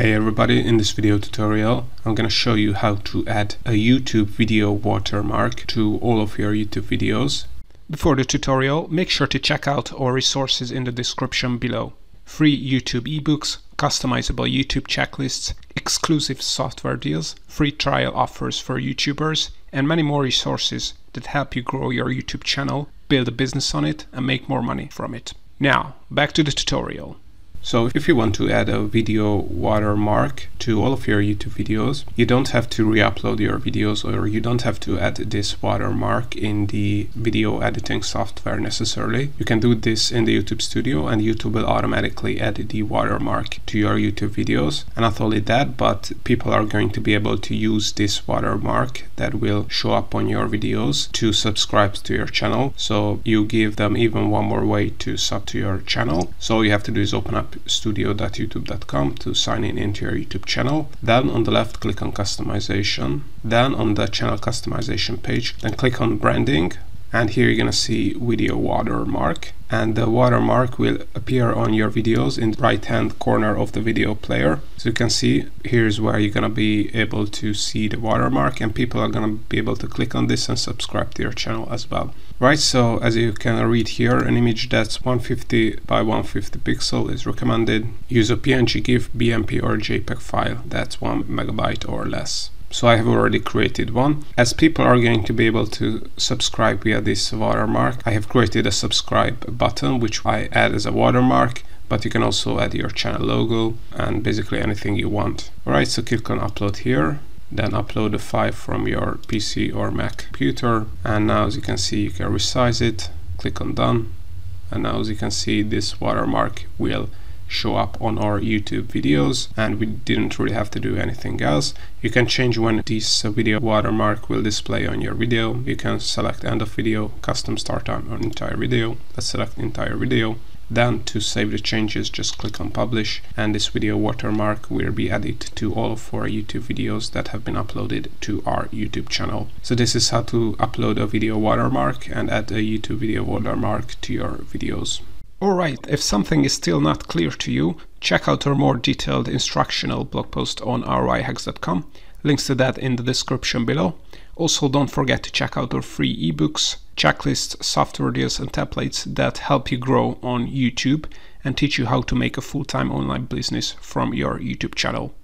Hey everybody, in this video tutorial I'm gonna show you how to add a YouTube video watermark to all of your YouTube videos. Before the tutorial, make sure to check out our resources in the description below. Free YouTube ebooks, customizable YouTube checklists, exclusive software deals, free trial offers for YouTubers, and many more resources that help you grow your YouTube channel, build a business on it, and make more money from it. Now, back to the tutorial. So if you want to add a video watermark to all of your YouTube videos, you don't have to re-upload your videos or you don't have to add this watermark in the video editing software necessarily. You can do this in the YouTube studio and YouTube will automatically add the watermark to your YouTube videos. And not only that, but people are going to be able to use this watermark that will show up on your videos to subscribe to your channel. So you give them even one more way to sub to your channel. So all you have to do is open up studio.youtube.com to sign in into your YouTube channel. Then on the left, click on customization. Then on the channel customization page, then click on branding. And here you're gonna see video watermark and the watermark will appear on your videos in the right hand corner of the video player. So you can see here's where you're gonna be able to see the watermark and people are gonna be able to click on this and subscribe to your channel as well. Right, so as you can read here, an image that's 150 by 150 pixel is recommended. Use a PNG, GIF, BMP or JPEG file that's one megabyte or less. So I have already created one. As people are going to be able to subscribe via this watermark, I have created a subscribe button which I add as a watermark but you can also add your channel logo and basically anything you want. Alright, so click on upload here then upload the file from your PC or Mac computer and now as you can see you can resize it click on done and now as you can see this watermark will show up on our YouTube videos and we didn't really have to do anything else. You can change when this video watermark will display on your video. You can select end of video, custom start time on entire video. Let's select entire video. Then to save the changes, just click on publish and this video watermark will be added to all of our YouTube videos that have been uploaded to our YouTube channel. So this is how to upload a video watermark and add a YouTube video watermark to your videos. Alright, if something is still not clear to you, check out our more detailed instructional blog post on roihacks.com. Links to that in the description below. Also, don't forget to check out our free ebooks, checklists, software deals, and templates that help you grow on YouTube and teach you how to make a full time online business from your YouTube channel.